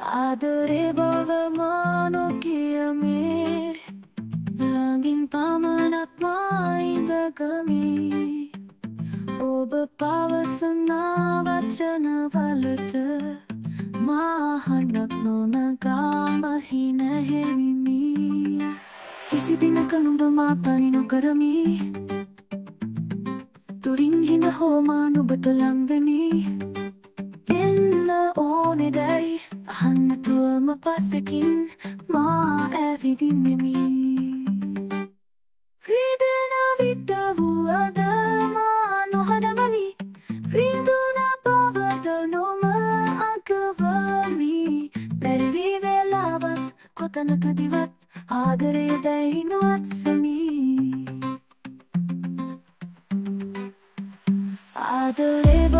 ආදරේ බව මානොකියමේ ළඟින් පමණක් මායිදකමි ඔබ පවසනා වචනවලට මාහඬක් නොනගාමහින හෙමිමි කිසි දිනක නුඹ මා පනි නොකරමි. තුරින් හිඳ හෝමා නුබට ලංවෙමි. එන්න ඕනෙදැයි අහන්නතුවම පස්සකින් මා ඇවිදින්නෙමි. රිදෙන විට වුවද මා නොහඩමනි රිදුන පවද නොම අගවමි. පැරවි වෙලාවත් කොතනකදිවත් ආදරය දැයි නොත්සමි ආදරේ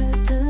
gonna